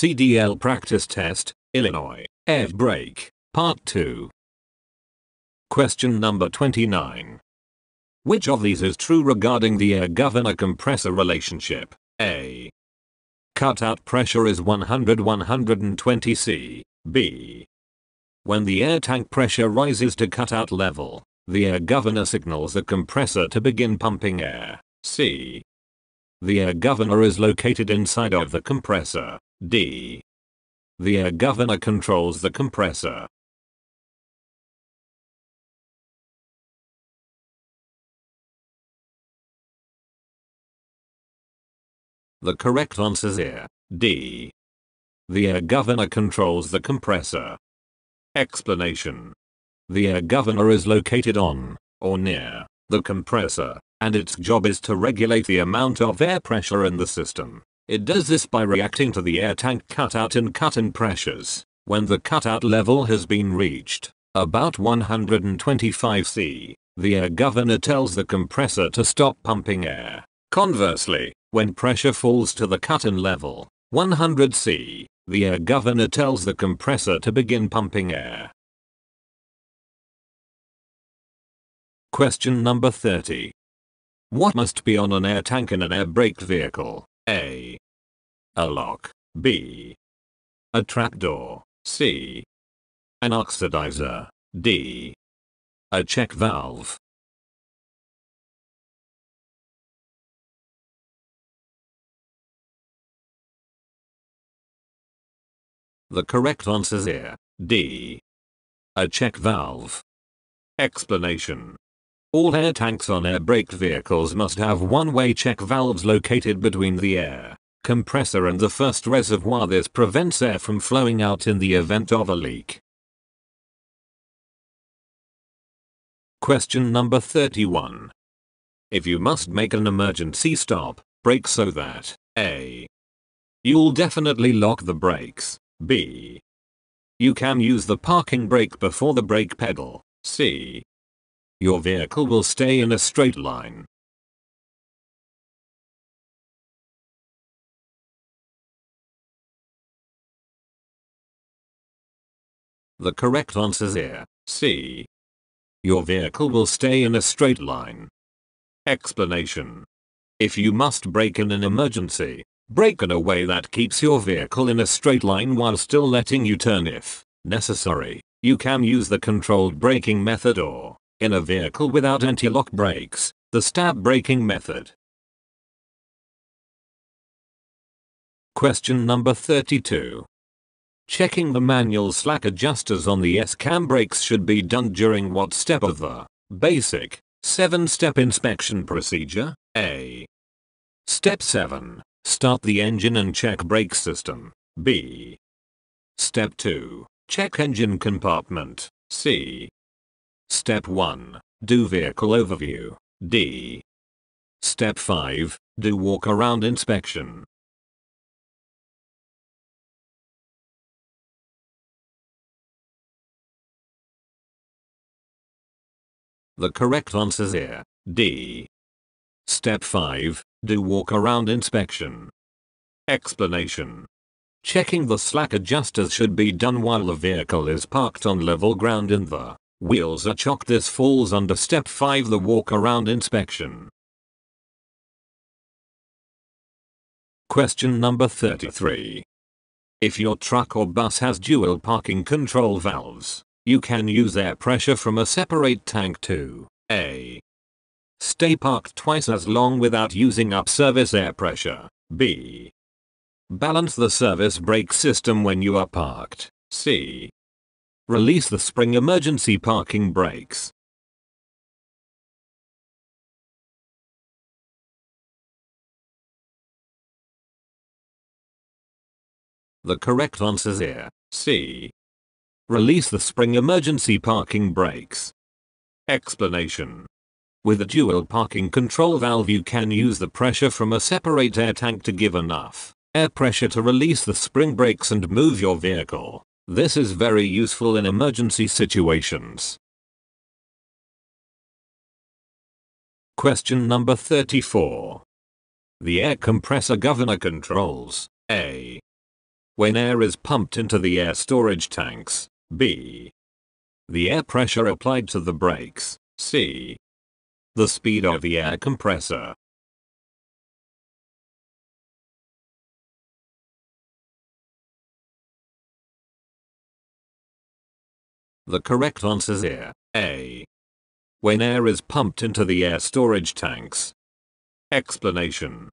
CDL Practice Test, Illinois, Air Brake, Part 2. Question number 29. Which of these is true regarding the air governor compressor relationship? A. Cutout pressure is 100-120 C. B. When the air tank pressure rises to cutout level, the air governor signals the compressor to begin pumping air. C. The air governor is located inside of the compressor. D. The air governor controls the compressor. The correct answer is here. D. The air governor controls the compressor. Explanation. The air governor is located on, or near, the compressor, and its job is to regulate the amount of air pressure in the system. It does this by reacting to the air tank cutout and cut-in pressures. When the cutout level has been reached, about 125 C, the air governor tells the compressor to stop pumping air. Conversely, when pressure falls to the cut-in level, 100 C, the air governor tells the compressor to begin pumping air. Question number 30. What must be on an air tank in an air brake vehicle? A. A lock. B. A trapdoor. C. An oxidizer. D. A check valve. The correct answer is here. D. A check valve. Explanation. All air tanks on air brake vehicles must have one-way check valves located between the air compressor and the first reservoir this prevents air from flowing out in the event of a leak. Question number 31. If you must make an emergency stop, brake so that A. You'll definitely lock the brakes. B. You can use the parking brake before the brake pedal. C. Your vehicle will stay in a straight line. The correct answer is here. C. Your vehicle will stay in a straight line. Explanation. If you must brake in an emergency, brake in a way that keeps your vehicle in a straight line while still letting you turn if necessary. You can use the controlled braking method or, in a vehicle without anti-lock brakes, the stab braking method. Question number 32. Checking the manual slack adjusters on the S-cam brakes should be done during what step of the basic 7-step inspection procedure? A. Step 7. Start the engine and check brake system. B. Step 2. Check engine compartment. C. Step 1. Do vehicle overview. D. Step 5. Do walk around inspection. The correct answer is here. D. Step 5. Do walk around inspection. Explanation. Checking the slack adjusters should be done while the vehicle is parked on level ground in the wheels are chocked. This falls under step 5 the walk around inspection. Question number 33. If your truck or bus has dual parking control valves, you can use air pressure from a separate tank to A. Stay parked twice as long without using up service air pressure. B. Balance the service brake system when you are parked. C. Release the spring emergency parking brakes. The correct answer is here. C. Release the spring emergency parking brakes. Explanation. With a dual parking control valve you can use the pressure from a separate air tank to give enough air pressure to release the spring brakes and move your vehicle. This is very useful in emergency situations. Question number 34. The air compressor governor controls A. When air is pumped into the air storage tanks. B. The air pressure applied to the brakes. C. The speed of the air compressor. The correct answers here. A. When air is pumped into the air storage tanks. Explanation.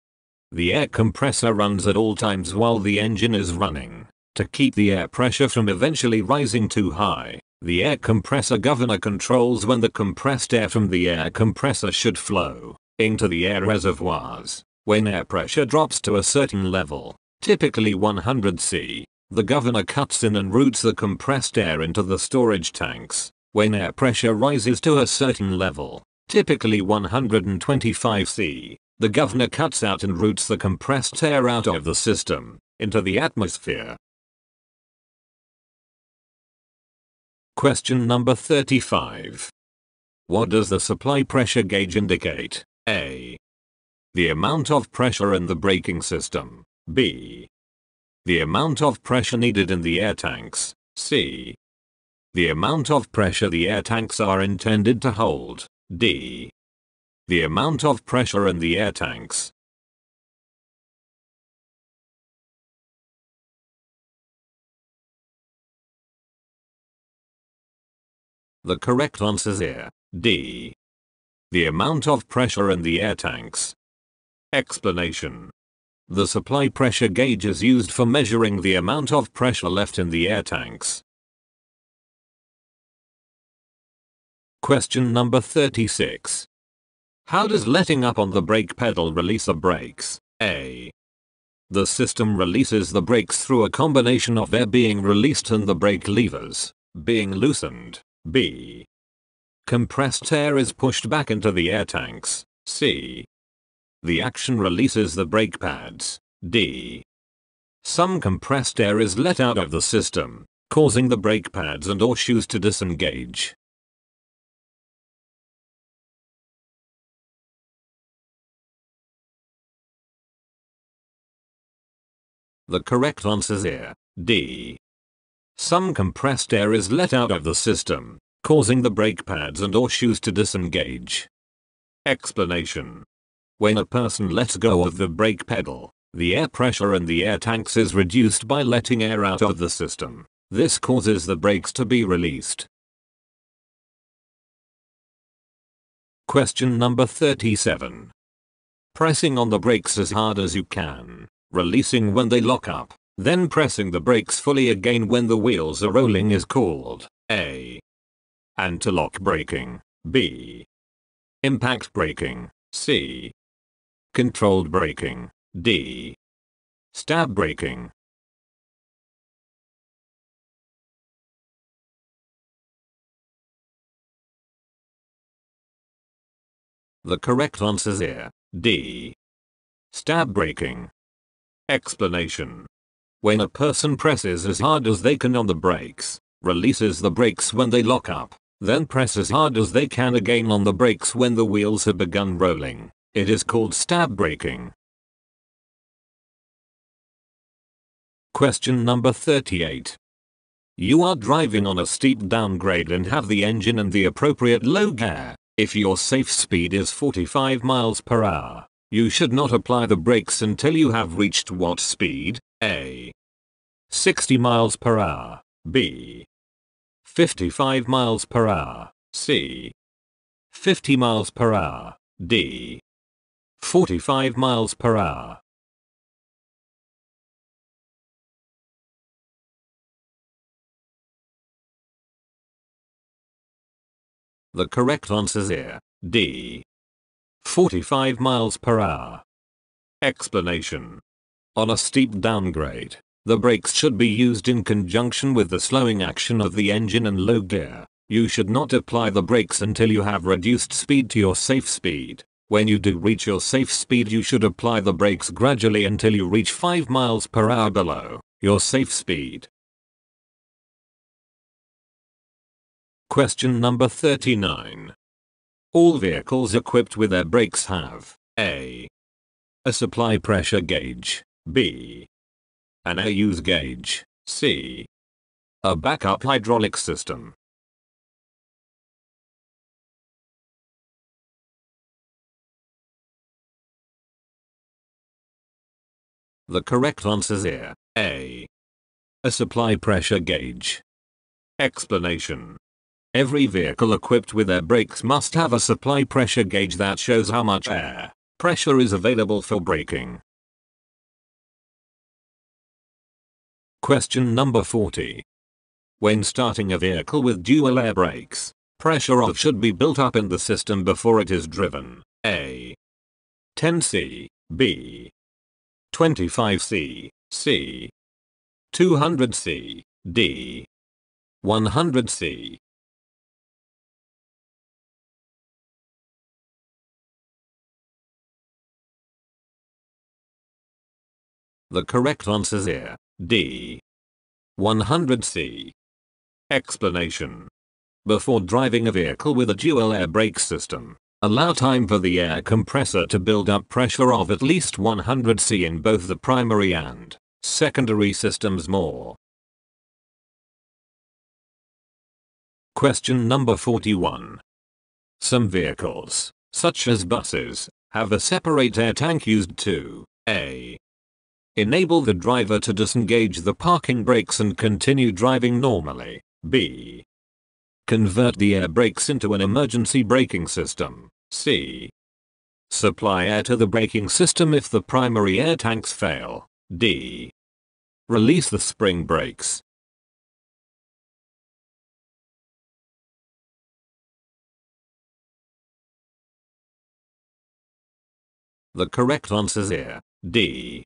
The air compressor runs at all times while the engine is running. To keep the air pressure from eventually rising too high, the air compressor governor controls when the compressed air from the air compressor should flow into the air reservoirs. When air pressure drops to a certain level, typically 100 C, the governor cuts in and routes the compressed air into the storage tanks. When air pressure rises to a certain level, typically 125 C, the governor cuts out and routes the compressed air out of the system into the atmosphere. Question number 35. What does the supply pressure gauge indicate? A. The amount of pressure in the braking system. B. The amount of pressure needed in the air tanks. C. The amount of pressure the air tanks are intended to hold. D. The amount of pressure in the air tanks. The correct answer here. D. The amount of pressure in the air tanks. Explanation. The supply pressure gauge is used for measuring the amount of pressure left in the air tanks. Question number 36. How does letting up on the brake pedal release the brakes? A. The system releases the brakes through a combination of air being released and the brake levers being loosened. B. Compressed air is pushed back into the air tanks. C. The action releases the brake pads. D. Some compressed air is let out of the system, causing the brake pads and or shoes to disengage. The correct answer is here. D. Some compressed air is let out of the system, causing the brake pads and or shoes to disengage. Explanation. When a person lets go of the brake pedal, the air pressure in the air tanks is reduced by letting air out of the system. This causes the brakes to be released. Question number 37. Pressing on the brakes as hard as you can, releasing when they lock up, then pressing the brakes fully again when the wheels are rolling is called A. Anti-lock braking, B. Impact braking, C. Controlled braking. D. Stab braking. The correct answer is here. D. Stab braking. Explanation. When a person presses as hard as they can on the brakes, releases the brakes when they lock up, then press as hard as they can again on the brakes when the wheels have begun rolling, it is called stab braking. Question number 38. You are driving on a steep downgrade and have the engine in the appropriate low gear. If your safe speed is 45 miles per hour, you should not apply the brakes until you have reached what speed? A. 60 miles per hour. B. 55 miles per hour. C. 50 miles per hour. D. 45 miles per hour. The correct answer is here. D. 45 miles per hour. Explanation. On a steep downgrade, the brakes should be used in conjunction with the slowing action of the engine and low gear. You should not apply the brakes until you have reduced speed to your safe speed. When you do reach your safe speed you should apply the brakes gradually until you reach 5 miles per hour below your safe speed. Question number 39. All vehicles equipped with air brakes have A. A supply pressure gauge, B. An air use gauge. C. A backup hydraulic system. The correct answers here. A. A supply pressure gauge. Explanation. Every vehicle equipped with air brakes must have a supply pressure gauge that shows how much air pressure is available for braking. Question number 40. When starting a vehicle with dual air brakes, pressure off should be built up in the system before it is driven. A. 10C, B. 25C, C. 200C, D. 100C. The correct answers here. D. 100C. Explanation. Before driving a vehicle with a dual air brake system, allow time for the air compressor to build up pressure of at least 100 C in both the primary and secondary systems more. Question number 41. Some vehicles, such as buses, have a separate air tank used to A. Enable the driver to disengage the parking brakes and continue driving normally. B. Convert the air brakes into an emergency braking system. C. Supply air to the braking system if the primary air tanks fail. D. Release the spring brakes. The correct answers here. D.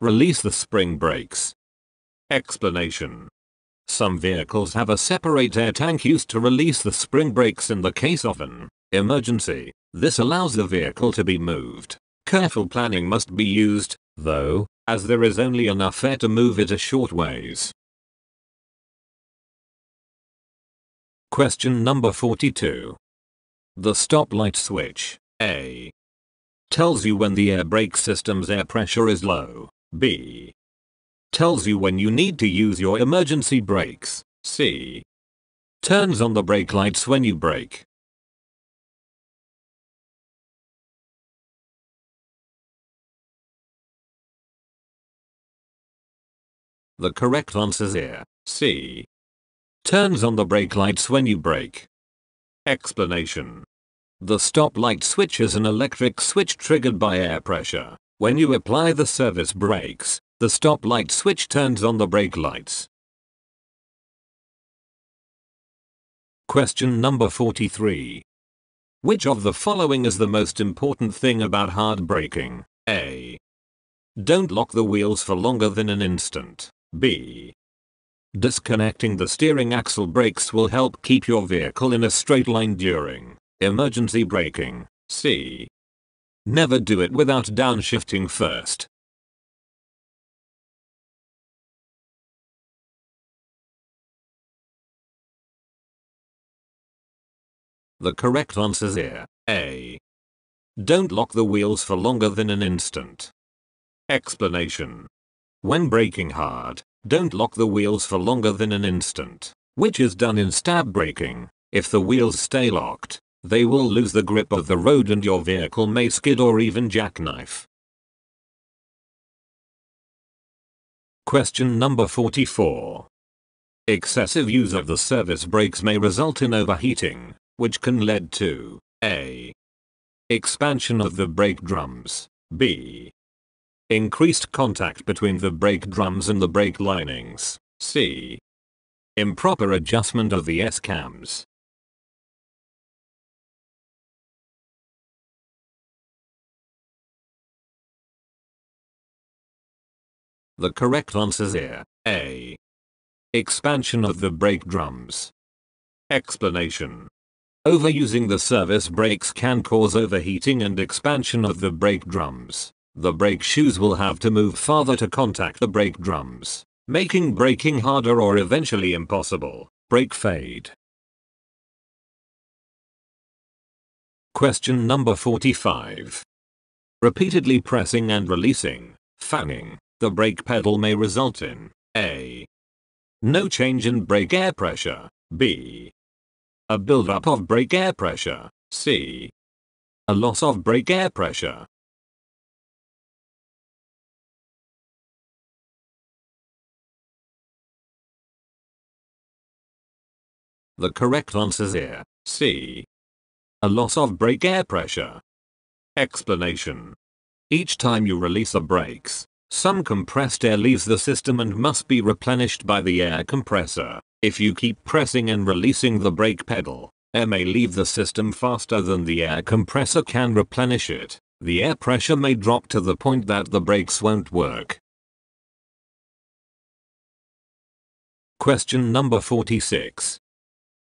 Release the spring brakes. Explanation. Some vehicles have a separate air tank used to release the spring brakes in the case of an emergency. This allows the vehicle to be moved. Careful planning must be used, though, as there is only enough air to move it a short ways. Question number 42. The stoplight switch, A, tells you when the air brake system's air pressure is low. B. Tells you when you need to use your emergency brakes. C. Turns on the brake lights when you brake. The correct answer is here. C. Turns on the brake lights when you brake. Explanation. The stop light switch is an electric switch triggered by air pressure. When you apply the service brakes, the stop light switch turns on the brake lights. Question number 43. Which of the following is the most important thing about hard braking? A. Don't lock the wheels for longer than an instant. B. Disconnecting the steering axle brakes will help keep your vehicle in a straight line during emergency braking. C. Never do it without downshifting first. The correct answers here. A. Don't lock the wheels for longer than an instant. Explanation. When braking hard, don't lock the wheels for longer than an instant, which is done in stab braking. If the wheels stay locked, they will lose the grip of the road and your vehicle may skid or even jackknife. Question number 44. Excessive use of the service brakes may result in overheating, which can lead to A. Expansion of the brake drums, B. Increased contact between the brake drums and the brake linings. C. Improper adjustment of the S-cams. The correct answers here. A. Expansion of the brake drums. Explanation. Overusing the service brakes can cause overheating and expansion of the brake drums. The brake shoes will have to move farther to contact the brake drums, making braking harder or eventually impossible. Brake fade. Question number 45. Repeatedly pressing and releasing, fanning, the brake pedal may result in A. No change in brake air pressure, B. A buildup of brake air pressure, C. A loss of brake air pressure. The correct answer is here, C. A loss of brake air pressure. Explanation. Each time you release the brakes, some compressed air leaves the system and must be replenished by the air compressor. If you keep pressing and releasing the brake pedal, air may leave the system faster than the air compressor can replenish it. The air pressure may drop to the point that the brakes won't work. Question number 46.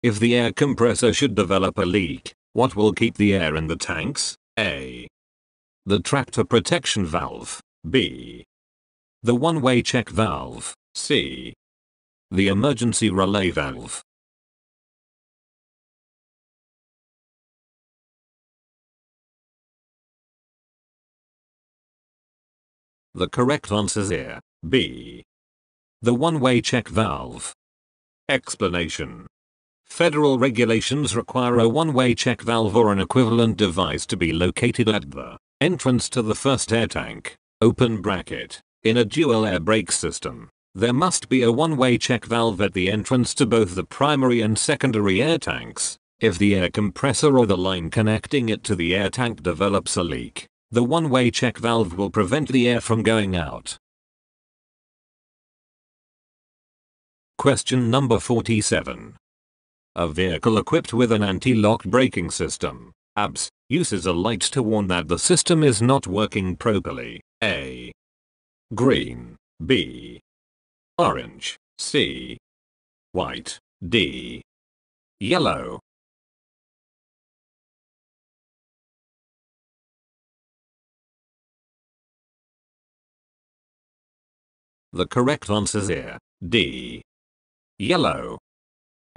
If the air compressor should develop a leak, what will keep the air in the tanks? A. The tractor protection valve. B. The one-way check valve. C. The emergency relay valve. The correct answer is here. B. The one-way check valve. Explanation. Federal regulations require a one-way check valve or an equivalent device to be located at the entrance to the first air tank. Open bracket. In a dual air brake system, there must be a one-way check valve at the entrance to both the primary and secondary air tanks. If the air compressor or the line connecting it to the air tank develops a leak, the one-way check valve will prevent the air from going out. Question number 47. A vehicle equipped with an anti-lock braking system, ABS, uses a light to warn that the system is not working properly. A. Green. B. Orange. C. White. D. Yellow. The correct answer is here. D. Yellow.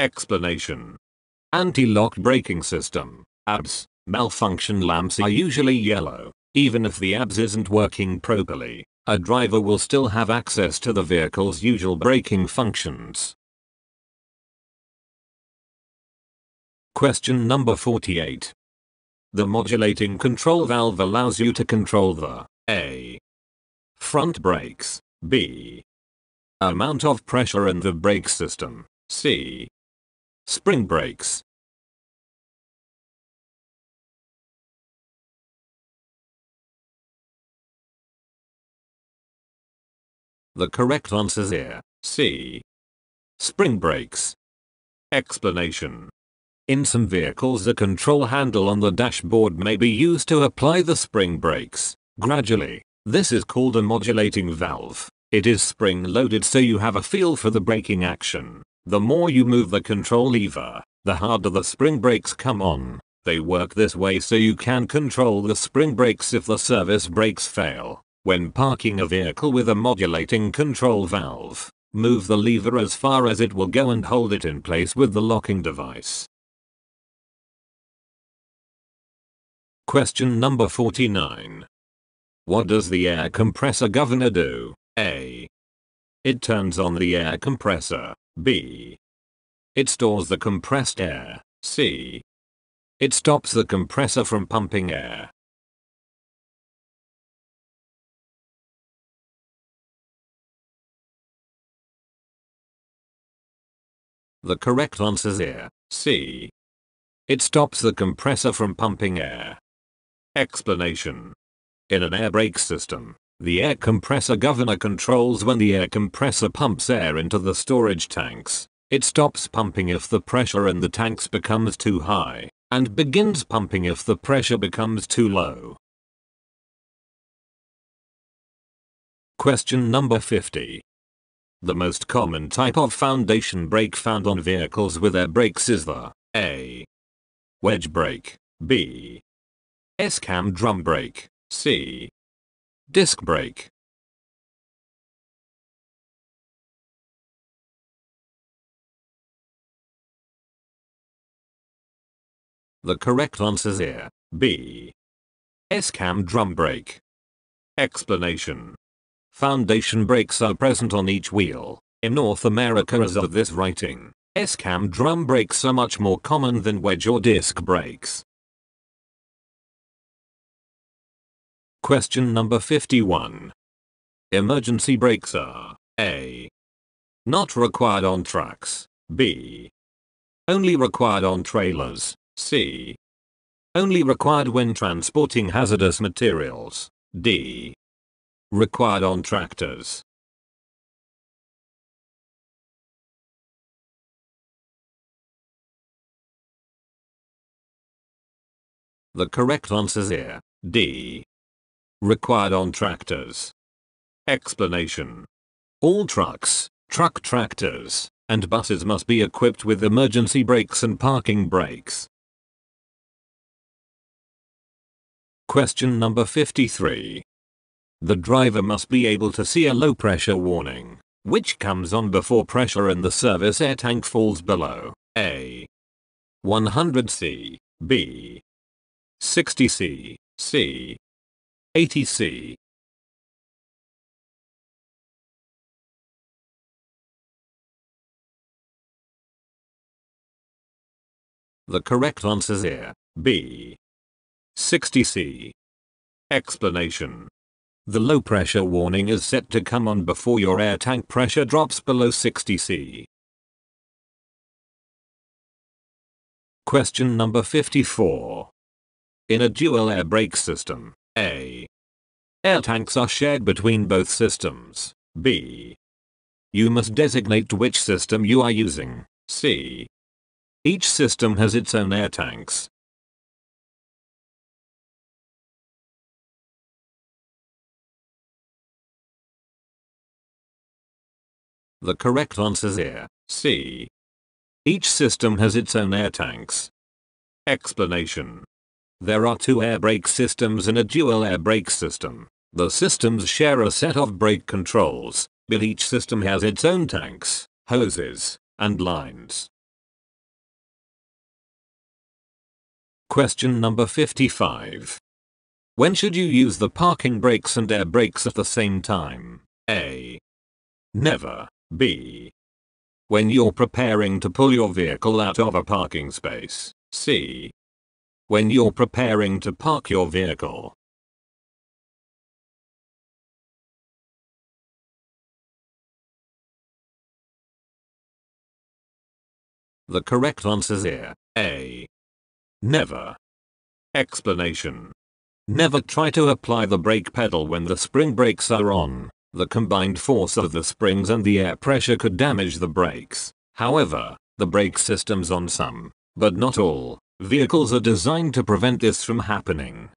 Explanation. Anti-lock braking system. ABS. Malfunction lamps are usually yellow. Even if the ABS isn't working properly, a driver will still have access to the vehicle's usual braking functions. Question number 48. The modulating control valve allows you to control the A. Front brakes, B. Amount of pressure in the brake system, C. Spring brakes, The correct answer here, C. Spring brakes. Explanation. In some vehicles the control handle on the dashboard may be used to apply the spring brakes, gradually. This is called a modulating valve. It is spring loaded so you have a feel for the braking action. The more you move the control lever, the harder the spring brakes come on. They work this way so you can control the spring brakes if the service brakes fail. When parking a vehicle with a modulating control valve, move the lever as far as it will go and hold it in place with the locking device. Question number 49. What does the air compressor governor do? A. It turns on the air compressor. B. It stores the compressed air. C. It stops the compressor from pumping air. The correct answer is here, C. It stops the compressor from pumping air. Explanation. In an air brake system, the air compressor governor controls when the air compressor pumps air into the storage tanks. It stops pumping if the pressure in the tanks becomes too high, and begins pumping if the pressure becomes too low. Question number 50. The most common type of foundation brake found on vehicles with air brakes is the A. Wedge brake, B. S-cam drum brake, C. Disc brake. The correct answer is here, B. S-cam drum brake. Explanation Foundation brakes are present on each wheel. In North America as of this writing, S-cam drum brakes are much more common than wedge or disc brakes. Question number 51. Emergency brakes are A. Not required on trucks. B. Only required on trailers. C. Only required when transporting hazardous materials. D. Required on tractors. The correct answer here, D. Required on tractors. Explanation. All trucks, truck tractors, and buses must be equipped with emergency brakes and parking brakes. Question number 53. The driver must be able to see a low pressure warning, which comes on before pressure in the service air tank falls below. A. 100C. B. 60C. C. 80C. The correct answer is here. B. 60C. Explanation. The low pressure warning is set to come on before your air tank pressure drops below 60C. Question number 54. In a dual air brake system, A. Air tanks are shared between both systems. B. You must designate which system you are using. C. Each system has its own air tanks. The correct answer is here, C. Each system has its own air tanks. Explanation. There are two air brake systems in a dual air brake system. The systems share a set of brake controls, but each system has its own tanks, hoses, and lines. Question number 55. When should you use the parking brakes and air brakes at the same time? A. Never. B. When you're preparing to pull your vehicle out of a parking space. C. When you're preparing to park your vehicle. The correct answer is here. A. Never. Explanation. Never try to apply the brake pedal when the spring brakes are on. The combined force of the springs and the air pressure could damage the brakes. However, the brake systems on some, but not all, Vehicles are designed to prevent this from happening.